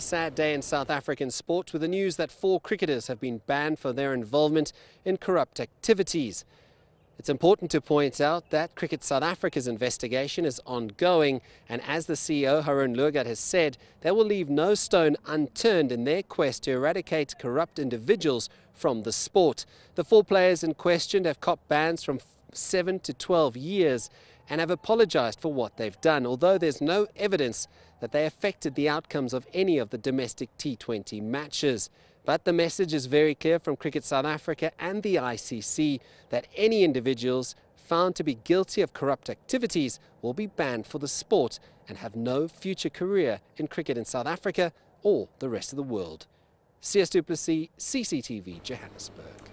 A sad day in South African sport with the news that four cricketers have been banned for their involvement in corrupt activities. It's important to point out that Cricket South Africa's investigation is ongoing, and as the CEO, Haroon Lorgat, has said, they will leave no stone unturned in their quest to eradicate corrupt individuals from the sport. The four players in question have copped bans from 7 to 12 years and have apologized for what they've done, although there's no evidence that they affected the outcomes of any of the domestic T20 matches. But the message is very clear from Cricket South Africa and the ICC that any individuals found to be guilty of corrupt activities will be banned for the sport and have no future career in cricket in South Africa or the rest of the world. CS du Plessis, CCTV, Johannesburg.